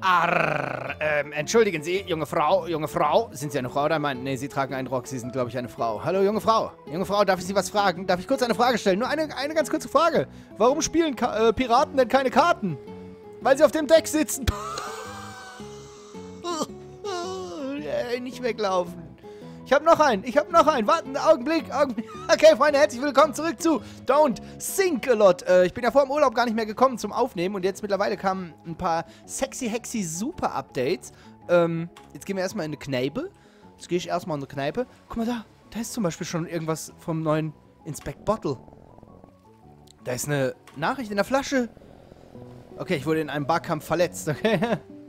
Arr, ähm, entschuldigen Sie, junge Frau, junge Frau. Sind Sie eine Frau oder Mann? Nee, Sie tragen einen Rock. Sie sind, glaube ich, eine Frau. Hallo, junge Frau. Junge Frau, darf ich Sie was fragen? Darf ich kurz eine Frage stellen? Nur eine, eine ganz kurze Frage. Warum spielen Ka äh, Piraten denn keine Karten? Weil sie auf dem Deck sitzen. äh, nicht weglaufen. Ich habe noch einen, ich habe noch einen. Warten, Augenblick, Augenblick. Okay, Freunde, herzlich willkommen zurück zu Don't Sink a Lot. Äh, ich bin ja vor dem Urlaub gar nicht mehr gekommen zum Aufnehmen und jetzt mittlerweile kamen ein paar sexy, hexy, super Updates. Ähm, jetzt gehen wir erstmal in eine Kneipe. Jetzt gehe ich erstmal in eine Kneipe. Guck mal da, da ist zum Beispiel schon irgendwas vom neuen Inspect Bottle. Da ist eine Nachricht in der Flasche. Okay, ich wurde in einem Barkampf verletzt, okay?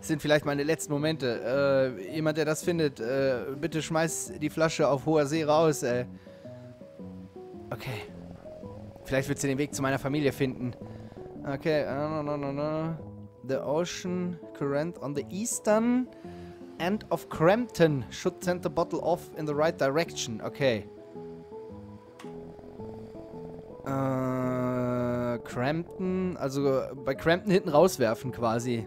Sind vielleicht meine letzten Momente. Äh, jemand, der das findet, äh, bitte schmeiß die Flasche auf hoher See raus, ey. Okay. Vielleicht wird sie den Weg zu meiner Familie finden. Okay, uh, no, no, no, The ocean current on the eastern end of Crampton should send the bottle off in the right direction. Okay. Äh, Crampton, also bei Crampton hinten rauswerfen quasi.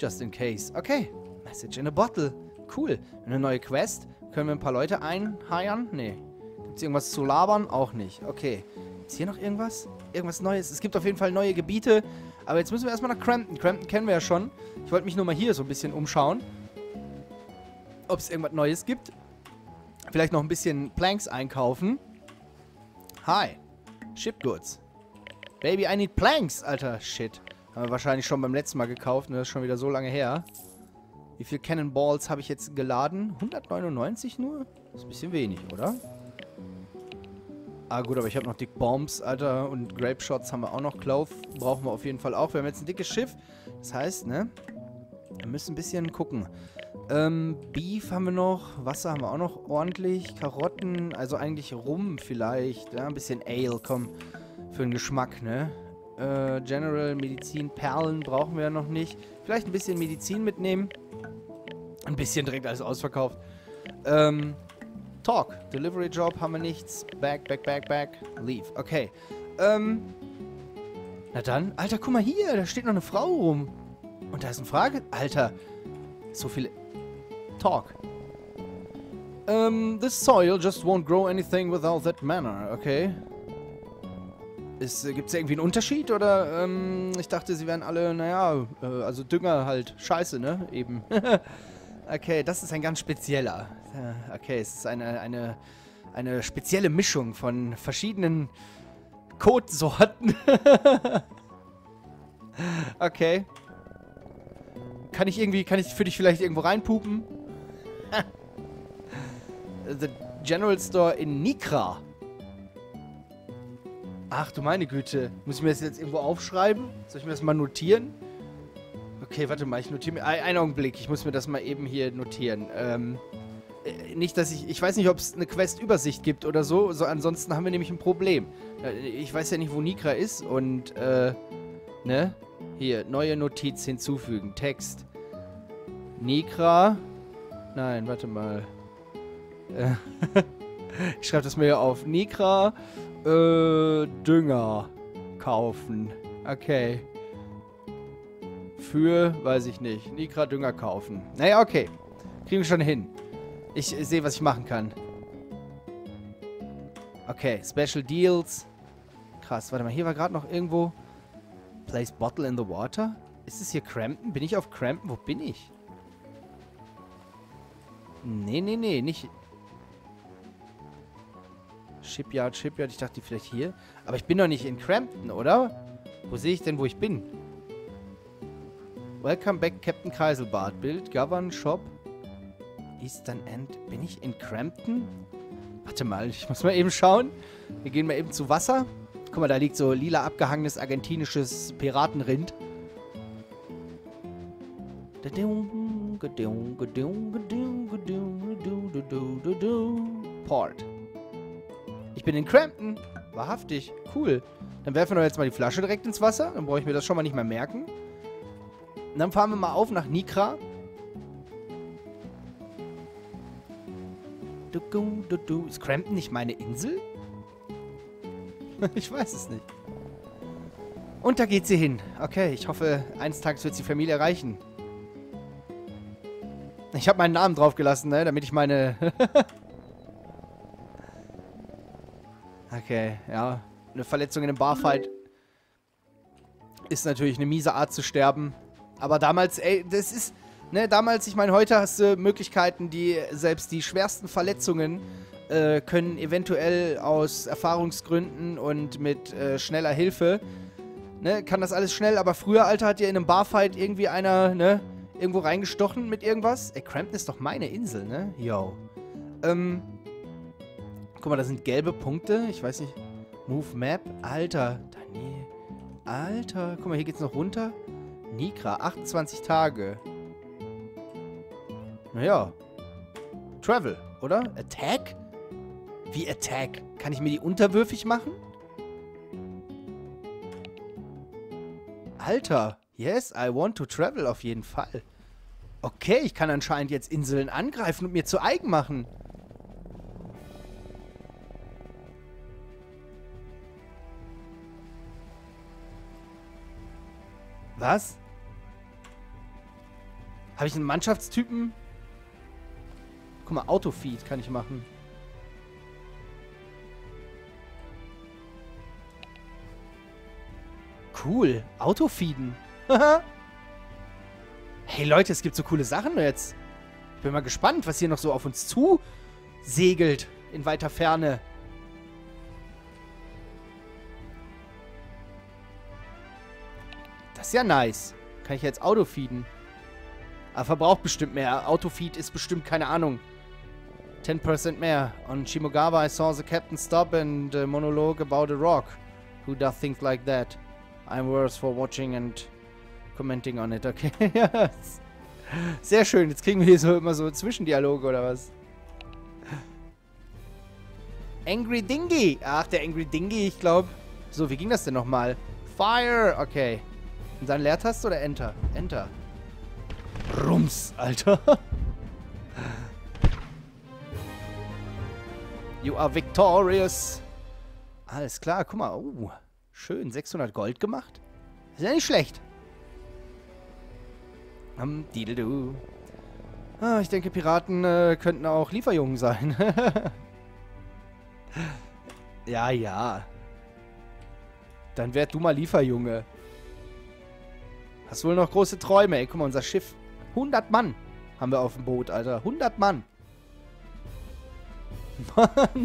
Just in case. Okay. Message in a bottle. Cool. Eine neue Quest. Können wir ein paar Leute einheiern? Nee. Gibt es irgendwas zu labern? Auch nicht. Okay. Ist hier noch irgendwas? Irgendwas Neues? Es gibt auf jeden Fall neue Gebiete. Aber jetzt müssen wir erstmal nach Crampton. Crampton kennen wir ja schon. Ich wollte mich nur mal hier so ein bisschen umschauen. Ob es irgendwas Neues gibt. Vielleicht noch ein bisschen Planks einkaufen. Hi. Shipgoods. Baby, I need planks. Alter, shit. Haben wir wahrscheinlich schon beim letzten Mal gekauft. Ne? Das ist schon wieder so lange her. Wie viel Cannonballs habe ich jetzt geladen? 199 nur? Das ist ein bisschen wenig, oder? Ah gut, aber ich habe noch Dick Bombs, Alter. Und Grape Shots haben wir auch noch. Clove brauchen wir auf jeden Fall auch. Wir haben jetzt ein dickes Schiff. Das heißt, ne? Wir müssen ein bisschen gucken. Ähm, Beef haben wir noch. Wasser haben wir auch noch ordentlich. Karotten, also eigentlich Rum vielleicht. Ja, ein bisschen Ale, komm. Für den Geschmack, ne? Äh, General, Medizin, Perlen brauchen wir ja noch nicht. Vielleicht ein bisschen Medizin mitnehmen. Ein bisschen direkt alles ausverkauft. Ähm, Talk. Delivery Job haben wir nichts. Back, back, back, back. Leave. Okay. Ähm, na dann. Alter, guck mal hier. Da steht noch eine Frau rum. Und da ist eine Frage. Alter. So viele... Talk. Um, this soil just won't grow anything without that manner, okay? Gibt es irgendwie einen Unterschied? Oder, ähm, ich dachte, sie wären alle, naja, äh, also Dünger halt. Scheiße, ne? Eben. okay, das ist ein ganz spezieller. Äh, okay, es ist eine, eine, eine spezielle Mischung von verschiedenen Kotsorten. okay. Kann ich irgendwie, kann ich für dich vielleicht irgendwo reinpupen? The General Store in Nikra. Ach du meine Güte. Muss ich mir das jetzt irgendwo aufschreiben? Soll ich mir das mal notieren? Okay, warte mal, ich notiere mir. Einen Augenblick, ich muss mir das mal eben hier notieren. Ähm, äh, nicht, dass ich. Ich weiß nicht, ob es eine Quest-Übersicht gibt oder so. so. Ansonsten haben wir nämlich ein Problem. Äh, ich weiß ja nicht, wo Nikra ist und, äh, ne? Hier, neue Notiz hinzufügen. Text. Nikra. Nein, warte mal. Äh, ich schreibe das mir auf. Nikra äh, Dünger kaufen. Okay. Für, weiß ich nicht, Nikra Dünger kaufen. Naja, okay. Kriegen wir schon hin. Ich, ich sehe, was ich machen kann. Okay, Special Deals. Krass, warte mal, hier war gerade noch irgendwo... Place Bottle in the Water? Ist es hier Crampton? Bin ich auf Crampton? Wo bin ich? Nee, nee, nee, nicht... Shipyard, Shipyard. Ich dachte vielleicht hier. Aber ich bin doch nicht in Crampton, oder? Wo sehe ich denn, wo ich bin? Welcome back, Captain Kreiselbart. Bild, Govern, Shop. Eastern End. Bin ich in Crampton? Warte mal, ich muss mal eben schauen. Wir gehen mal eben zu Wasser. Guck mal, da liegt so lila abgehangenes argentinisches Piratenrind. Port. Ich bin in Crampton. Wahrhaftig. Cool. Dann werfen wir doch jetzt mal die Flasche direkt ins Wasser. Dann brauche ich mir das schon mal nicht mehr merken. Und dann fahren wir mal auf nach Nikra. Du, du, du. Ist Crampton nicht meine Insel? ich weiß es nicht. Und da geht sie hin. Okay, ich hoffe, eines Tages wird sie Familie erreichen. Ich habe meinen Namen draufgelassen, ne, damit ich meine... okay, ja. Eine Verletzung in einem Barfight ist natürlich eine miese Art zu sterben. Aber damals, ey, das ist... Ne, damals, ich meine, heute hast du Möglichkeiten, die selbst die schwersten Verletzungen äh, können eventuell aus Erfahrungsgründen und mit äh, schneller Hilfe, ne, kann das alles schnell, aber früher, Alter, hat ja in einem Barfight irgendwie einer, ne, irgendwo reingestochen mit irgendwas. Ey, Crampton ist doch meine Insel, ne? Yo. Ähm, guck mal, da sind gelbe Punkte, ich weiß nicht, Move Map, Alter, da, nee. Alter, guck mal, hier geht's noch runter. Nikra, 28 Tage. Naja. Travel, oder? Attack? Wie Attack? Kann ich mir die unterwürfig machen? Alter. Yes, I want to travel auf jeden Fall. Okay, ich kann anscheinend jetzt Inseln angreifen und mir zu eigen machen. Was? Habe ich einen Mannschaftstypen? Guck mal, Autofeed kann ich machen. Cool. Autofeeden. hey Leute, es gibt so coole Sachen jetzt. Ich bin mal gespannt, was hier noch so auf uns zu segelt in weiter Ferne. Das ist ja nice. Kann ich jetzt Autofeeden. Aber verbraucht bestimmt mehr. Autofeed ist bestimmt, keine Ahnung, 10% mehr. On Shimogawa I saw the captain stop and uh, monologue about a rock. Who does things like that? I'm worse for watching and commenting on it. Okay, Sehr schön. Jetzt kriegen wir hier so immer so Zwischendialoge oder was? Angry Dingy. Ach, der Angry Dingy, ich glaube. So, wie ging das denn nochmal? Fire. Okay. Und dann Leertaste oder Enter? Enter. Rums, Alter. You are victorious. Alles klar, guck mal. Uh. Schön, 600 Gold gemacht. Ist ja nicht schlecht. Um, Dideldu. Ah, ich denke, Piraten äh, könnten auch Lieferjungen sein. ja, ja. Dann werd du mal Lieferjunge. Hast wohl noch große Träume, ey. Guck mal, unser Schiff. 100 Mann haben wir auf dem Boot, Alter. 100 Mann.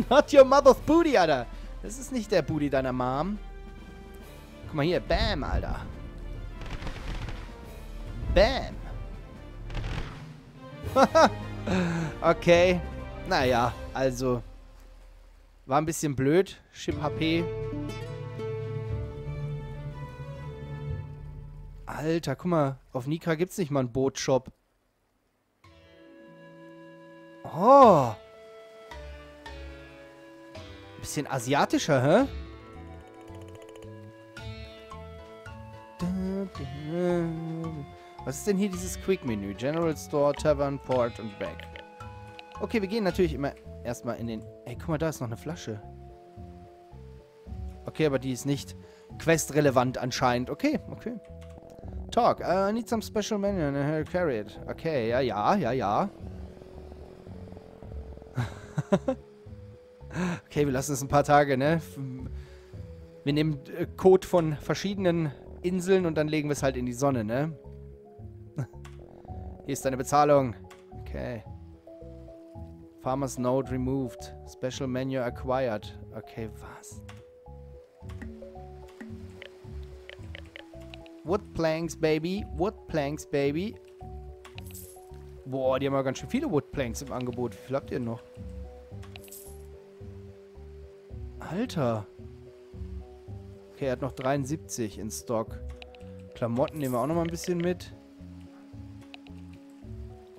Not your mother's booty, Alter. Das ist nicht der Booty deiner Mom. Guck mal hier. Bam, Alter. Bam. okay. Naja, also. War ein bisschen blöd. Chip HP. Alter, guck mal. Auf Nika gibt's nicht mal einen Bootshop. Oh. Bisschen asiatischer, hä? Was ist denn hier dieses Quick-Menü? General Store, Tavern, Port und Back. Okay, wir gehen natürlich immer erstmal in den... Ey, guck mal, da ist noch eine Flasche. Okay, aber die ist nicht questrelevant anscheinend. Okay, okay. Talk. Uh, I need some special menu and I'll carry it. Okay, ja, ja, ja, ja. okay, wir lassen es ein paar Tage, ne? Wir nehmen äh, Code von verschiedenen Inseln und dann legen wir es halt in die Sonne, ne? Hier ist deine Bezahlung. Okay. Farmer's Note removed. Special Menu acquired. Okay, was? Wood Planks, baby. Wood Planks, baby. Boah, die haben ja ganz schön viele Wood Planks im Angebot. Wie viel habt ihr noch? Alter. Okay, er hat noch 73 in Stock. Klamotten nehmen wir auch noch mal ein bisschen mit.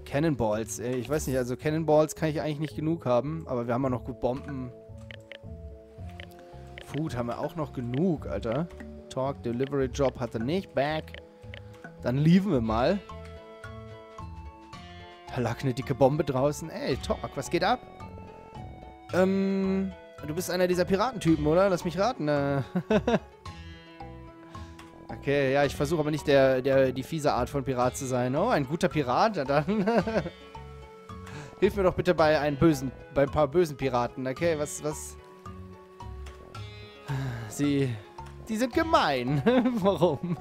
Cannonballs. Ich weiß nicht, also Cannonballs kann ich eigentlich nicht genug haben. Aber wir haben auch noch gut Bomben. Food haben wir auch noch genug, Alter. Talk, Delivery Job hat er nicht. Back. Dann liefen wir mal. Da lag eine dicke Bombe draußen. Ey, Talk, was geht ab? Ähm... Du bist einer dieser Piratentypen, oder? Lass mich raten. Äh Okay, ja, ich versuche aber nicht der, der, die fiese Art von Pirat zu sein. Oh, ein guter Pirat? Ja, dann... Hilf mir doch bitte bei einem bösen, bei ein paar bösen Piraten. Okay, was, was... Sie... Die sind gemein. Warum?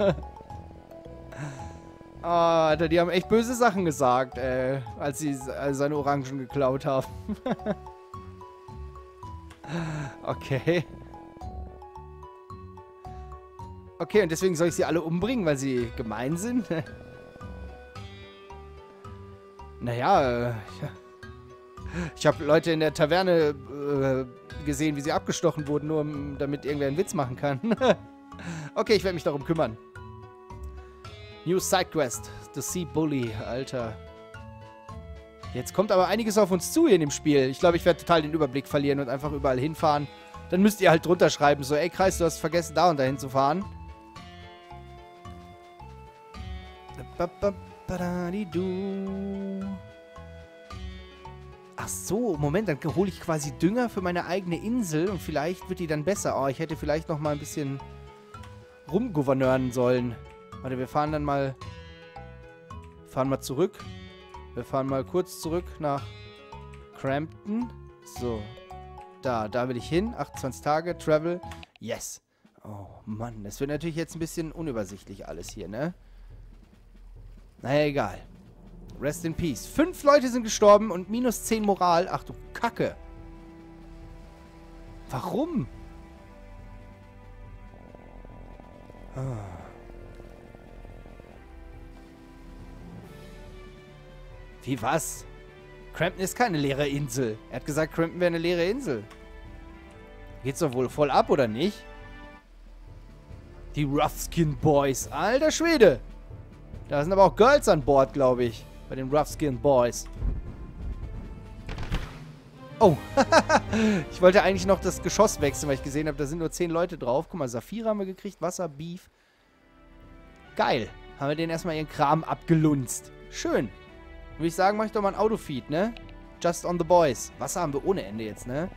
Oh, Alter, die haben echt böse Sachen gesagt, ey, als sie seine Orangen geklaut haben. okay. Okay, und deswegen soll ich sie alle umbringen, weil sie gemein sind? naja, äh, ich habe Leute in der Taverne äh, gesehen, wie sie abgestochen wurden, nur damit irgendwer einen Witz machen kann. okay, ich werde mich darum kümmern. New Sidequest. The Sea Bully, Alter. Jetzt kommt aber einiges auf uns zu hier in dem Spiel. Ich glaube, ich werde total den Überblick verlieren und einfach überall hinfahren. Dann müsst ihr halt drunter schreiben, so, ey Kreis, du hast vergessen, da und dahin zu fahren. Ach so, Moment, dann hole ich quasi Dünger für meine eigene Insel und vielleicht wird die dann besser. Oh, ich hätte vielleicht noch mal ein bisschen rumgouverneuren sollen. Warte, wir fahren dann mal... Fahren mal zurück. Wir fahren mal kurz zurück nach Crampton. So. Da, da will ich hin. 28 Tage, Travel. Yes. Oh, Mann. Das wird natürlich jetzt ein bisschen unübersichtlich alles hier, ne? Naja, egal. Rest in Peace. Fünf Leute sind gestorben und minus 10 Moral. Ach du Kacke. Warum? Ah. Wie was? Crampton ist keine leere Insel. Er hat gesagt, Crampton wäre eine leere Insel. Geht's doch wohl voll ab, oder nicht? Die Roughskin Boys. Alter Schwede. Da sind aber auch Girls an Bord, glaube ich. Bei den Roughskin Boys. Oh. ich wollte eigentlich noch das Geschoss wechseln, weil ich gesehen habe, da sind nur 10 Leute drauf. Guck mal, Saphira haben wir gekriegt. Wasser, Beef. Geil. Haben wir denen erstmal ihren Kram abgelunzt. Schön. Würde ich sagen, mach ich doch mal ein Autofeed, ne? Just on the boys. Wasser haben wir ohne Ende jetzt, ne?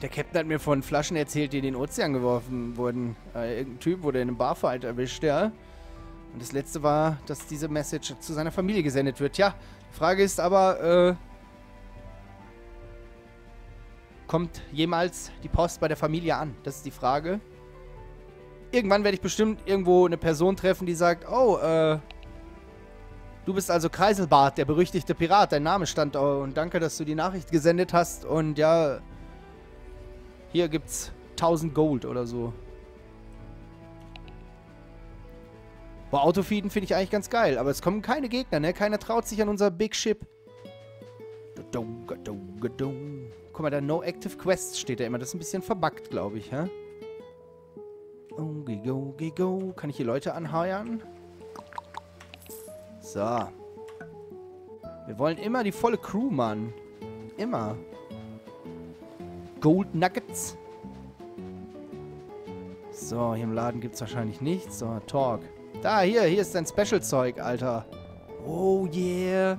Der Captain hat mir von Flaschen erzählt, die in den Ozean geworfen wurden. Äh, irgendein Typ wurde in einem Barfight erwischt, ja. Und das letzte war, dass diese Message zu seiner Familie gesendet wird. Ja, die Frage ist aber, äh, kommt jemals die Post bei der Familie an? Das ist die Frage. Irgendwann werde ich bestimmt irgendwo eine Person treffen, die sagt, oh, äh, Du bist also Kreiselbart, der berüchtigte Pirat. Dein Name stand oh, und danke, dass du die Nachricht gesendet hast. Und ja, hier gibt's 1000 Gold oder so. Boah, Autofeeden finde ich eigentlich ganz geil. Aber es kommen keine Gegner, ne? Keiner traut sich an unser Big Ship. Guck mal, da No Active Quests steht da immer. Das ist ein bisschen verbuggt, glaube ich, hä? Oh, go, go, go. Kann ich hier Leute anheuern? So. Wir wollen immer die volle Crew, Mann. Immer. Gold Nuggets. So, hier im Laden gibt es wahrscheinlich nichts. So, Talk. Da, hier, hier ist dein Special-Zeug, Alter. Oh, yeah.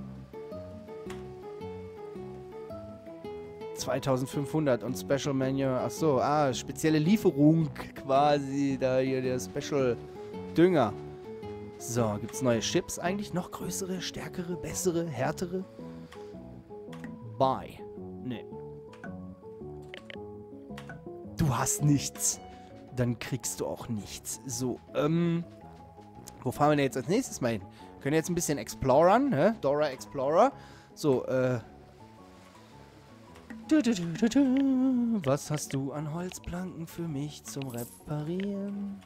2500 und Special Menu. Achso, ah, spezielle Lieferung quasi. Da hier der Special Dünger. So, gibt es neue Chips eigentlich? Noch größere, stärkere, bessere, härtere? Bye. Nee. Du hast nichts. Dann kriegst du auch nichts. So, ähm... Wo fahren wir denn jetzt als nächstes mal hin? Wir können jetzt ein bisschen explorern, ne? Dora Explorer. So, äh... Was hast du an Holzplanken für mich zum Reparieren?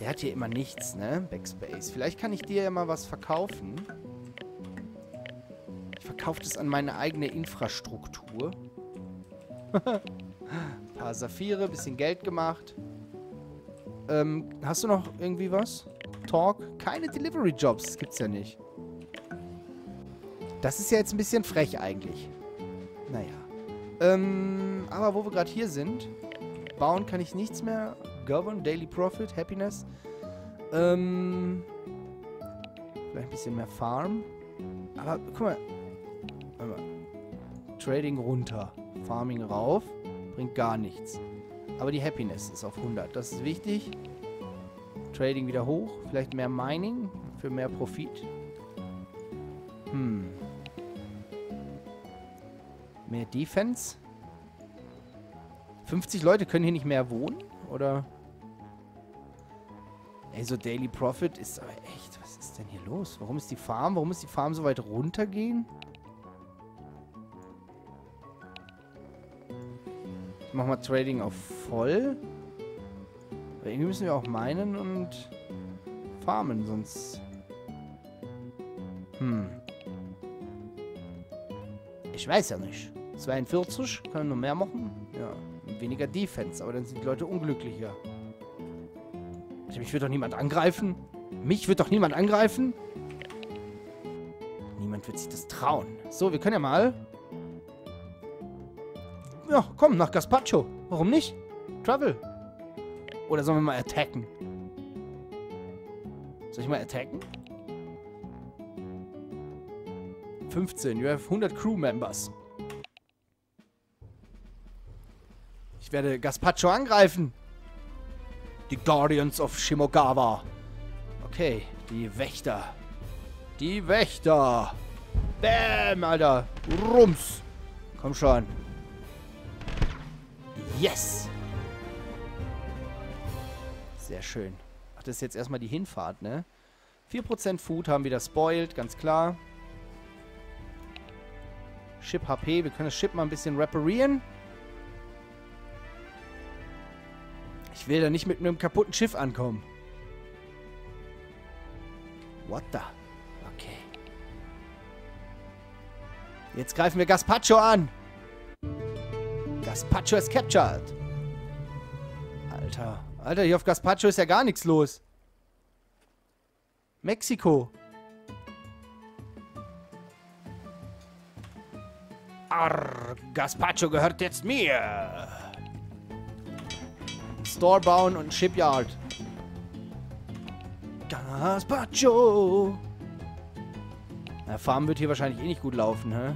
Der hat hier immer nichts, ne? Backspace. Vielleicht kann ich dir ja mal was verkaufen. Ich verkaufe das an meine eigene Infrastruktur. Ein paar Saphire, bisschen Geld gemacht. Ähm, hast du noch irgendwie was? Talk? Keine Delivery Jobs, das gibt's ja nicht. Das ist ja jetzt ein bisschen frech eigentlich. Naja. Ähm, aber wo wir gerade hier sind, bauen kann ich nichts mehr Govern, Daily Profit, Happiness. Ähm, vielleicht ein bisschen mehr Farm. Aber guck mal. mal. Trading runter. Farming rauf. Bringt gar nichts. Aber die Happiness ist auf 100. Das ist wichtig. Trading wieder hoch. Vielleicht mehr Mining für mehr Profit. Hm. Mehr Defense. 50 Leute können hier nicht mehr wohnen? Oder? Ey, so Daily Profit ist aber echt... Was ist denn hier los? Warum ist die Farm? Warum ist die Farm so weit runtergehen? Ich mach mal Trading auf voll. Aber irgendwie müssen wir auch meinen und farmen, sonst... Hm. Ich weiß ja nicht. 42, können wir noch mehr machen? Ja, weniger Defense, aber dann sind die Leute unglücklicher. Mich wird doch niemand angreifen. Mich wird doch niemand angreifen. Niemand wird sich das trauen. So, wir können ja mal... Ja, komm, nach Gaspacho. Warum nicht? Travel. Oder sollen wir mal attacken? Soll ich mal attacken? 15. You have 100 Crew Members. Ich werde Gaspacho angreifen. Die Guardians of Shimogawa. Okay, die Wächter. Die Wächter. Bäm, Alter. Rums. Komm schon. Yes. Sehr schön. Ach, das ist jetzt erstmal die Hinfahrt, ne? 4% Food haben wieder spoiled, ganz klar. Ship HP, wir können das Ship mal ein bisschen reparieren. Ich will da nicht mit einem kaputten Schiff ankommen. What the? Okay. Jetzt greifen wir Gaspacho an. Gaspacho ist captured. Alter. Alter, hier auf Gaspacho ist ja gar nichts los. Mexiko. Arr, Gaspacho gehört jetzt mir. Store bauen und Shipyard. Gaspacho. Na, Farm wird hier wahrscheinlich eh nicht gut laufen, hä?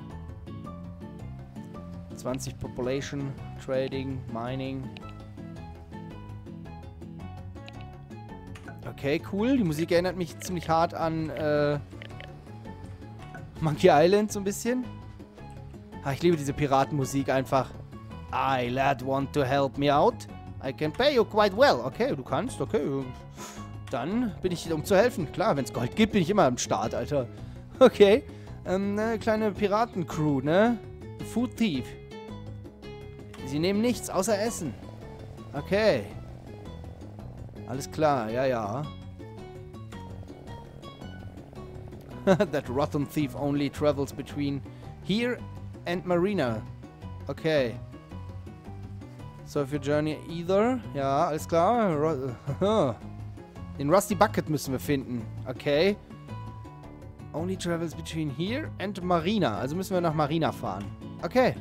20 Population, Trading, Mining. Okay, cool. Die Musik erinnert mich ziemlich hart an äh, Monkey Island so ein bisschen. Ah, ich liebe diese Piratenmusik einfach. I, lad, want to help me out? I can pay you quite well. Okay, du kannst, okay. Dann bin ich hier, um zu helfen. Klar, wenn es Gold gibt, bin ich immer am Start, Alter. Okay. Ähm, eine kleine Piratencrew, ne? Food Thief. Sie nehmen nichts außer Essen. Okay. Alles klar, ja, ja. That rotten thief only travels between here and Marina. Okay. So your journey either. Ja, alles klar. Den Rusty Bucket müssen wir finden. Okay. Only travels between here and Marina. Also müssen wir nach Marina fahren. Okay.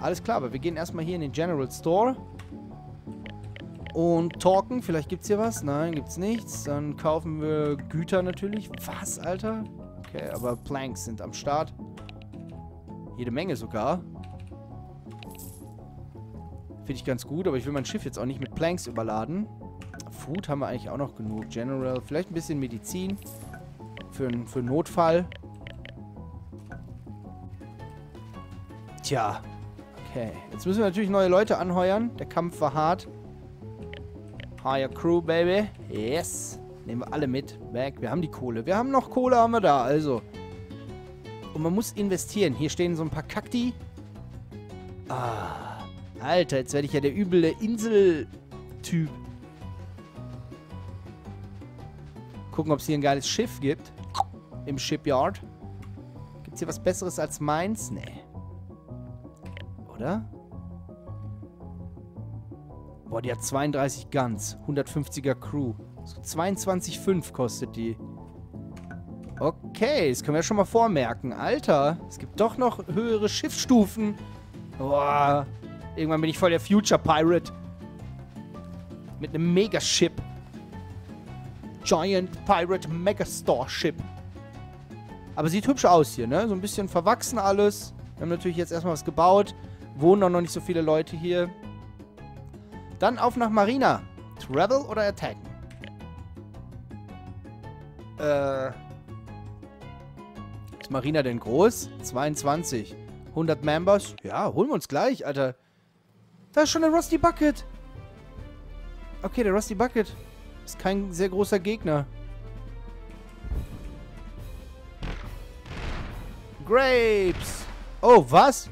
Alles klar, aber wir gehen erstmal hier in den General Store. Und talken. Vielleicht gibt es hier was. Nein, gibt es nichts. Dann kaufen wir Güter natürlich. Was, Alter? Okay, aber Planks sind am Start. Jede Menge sogar. Finde ich ganz gut, aber ich will mein Schiff jetzt auch nicht mit Planks überladen. Food haben wir eigentlich auch noch genug. General, vielleicht ein bisschen Medizin. Für, für einen Notfall. Tja. Okay. Jetzt müssen wir natürlich neue Leute anheuern. Der Kampf war hart. Hire Crew, Baby. Yes. Nehmen wir alle mit. Back. Wir haben die Kohle. Wir haben noch Kohle, haben wir da. Also. Und man muss investieren. Hier stehen so ein paar Kakti. Ah. Alter, jetzt werde ich ja der üble Insel-Typ. Gucken, ob es hier ein geiles Schiff gibt. Im Shipyard. Gibt es hier was Besseres als meins? Nee. Oder? Boah, die hat 32 Guns. 150er Crew. So 22,5 kostet die. Okay, das können wir schon mal vormerken. Alter, es gibt doch noch höhere Schiffsstufen. Boah, Irgendwann bin ich voll der Future Pirate. Mit einem Megaship. Giant Pirate Megastore Ship. Aber sieht hübsch aus hier, ne? So ein bisschen verwachsen alles. Wir haben natürlich jetzt erstmal was gebaut. Wohnen auch noch nicht so viele Leute hier. Dann auf nach Marina. Travel oder Attacken? Äh. Ist Marina denn groß? 22. 100 Members? Ja, holen wir uns gleich, Alter. Da ist schon der Rusty Bucket. Okay, der Rusty Bucket ist kein sehr großer Gegner. Grapes. Oh, was?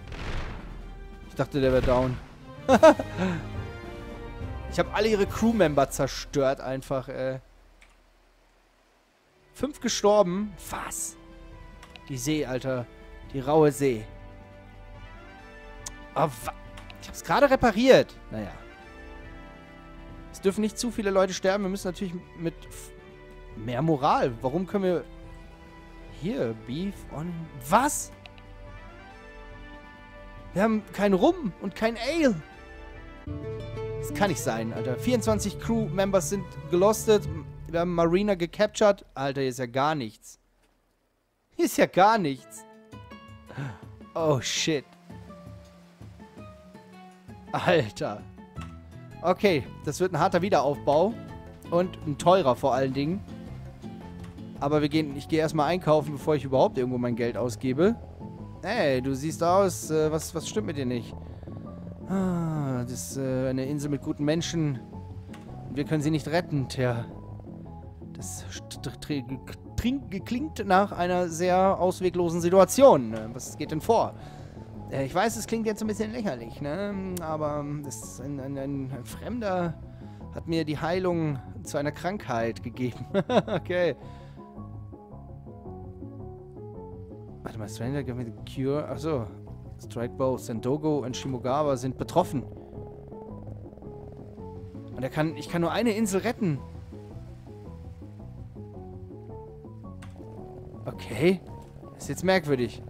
Ich dachte, der wäre down. ich habe alle ihre Crewmember zerstört einfach, ey. Fünf gestorben. Was? Die See, Alter. Die raue See. Oh, ich hab's gerade repariert. Naja. Es dürfen nicht zu viele Leute sterben. Wir müssen natürlich mit mehr Moral. Warum können wir... Hier, Beef on... Was? Wir haben kein Rum und kein Ale. Das kann nicht sein, Alter. 24 Crew-Members sind gelostet. Wir haben Marina gecaptured. Alter, hier ist ja gar nichts. Hier ist ja gar nichts. Oh, shit. Alter. Okay, das wird ein harter Wiederaufbau. Und ein teurer vor allen Dingen. Aber wir gehen, ich gehe erstmal einkaufen, bevor ich überhaupt irgendwo mein Geld ausgebe. Ey, du siehst aus, äh, was, was stimmt mit dir nicht? Ah, das ist äh, eine Insel mit guten Menschen. Wir können sie nicht retten, tja. Das klingt nach einer sehr ausweglosen Situation. Was geht denn vor? Äh, ich weiß, es klingt jetzt ein bisschen lächerlich, ne? Aber das ein, ein, ein Fremder hat mir die Heilung zu einer Krankheit gegeben. okay. Warte mal, Stranger gave me the cure. Achso. Strikebow, Sendogo und Shimogawa sind betroffen. Und er kann. Ich kann nur eine Insel retten. Okay. Das ist jetzt merkwürdig.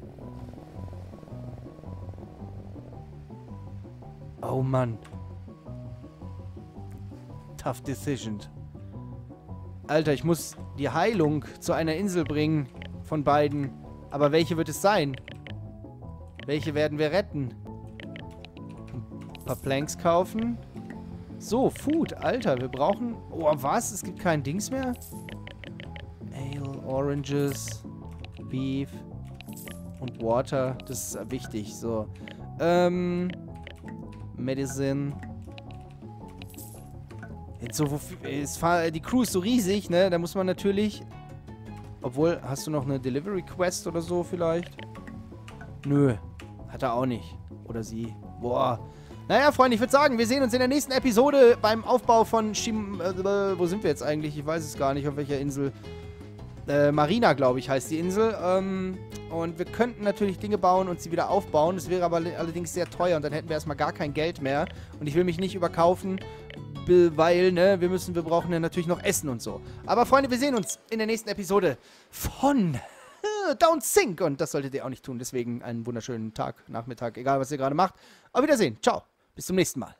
Oh Mann. Tough decision. Alter, ich muss die Heilung zu einer Insel bringen von beiden. Aber welche wird es sein? Welche werden wir retten? Ein paar Planks kaufen. So, Food. Alter, wir brauchen... Oh, was? Es gibt kein Dings mehr? Ale, Oranges, Beef und Water. Das ist wichtig. So. Ähm... Medicine. Jetzt so, die Crew ist so riesig, ne? Da muss man natürlich... Obwohl, hast du noch eine Delivery Quest oder so vielleicht? Nö. Hat er auch nicht. Oder sie. Boah. Naja, Freunde, ich würde sagen, wir sehen uns in der nächsten Episode beim Aufbau von Shim... Äh, wo sind wir jetzt eigentlich? Ich weiß es gar nicht, auf welcher Insel. Äh, Marina, glaube ich, heißt die Insel. Ähm, und wir könnten natürlich Dinge bauen und sie wieder aufbauen. Das wäre aber allerdings sehr teuer und dann hätten wir erstmal gar kein Geld mehr. Und ich will mich nicht überkaufen, weil, ne, wir müssen, wir brauchen ja natürlich noch Essen und so. Aber Freunde, wir sehen uns in der nächsten Episode von Don't Sink. Und das solltet ihr auch nicht tun. Deswegen einen wunderschönen Tag, Nachmittag, egal was ihr gerade macht. Auf Wiedersehen. Ciao. Bis zum nächsten Mal.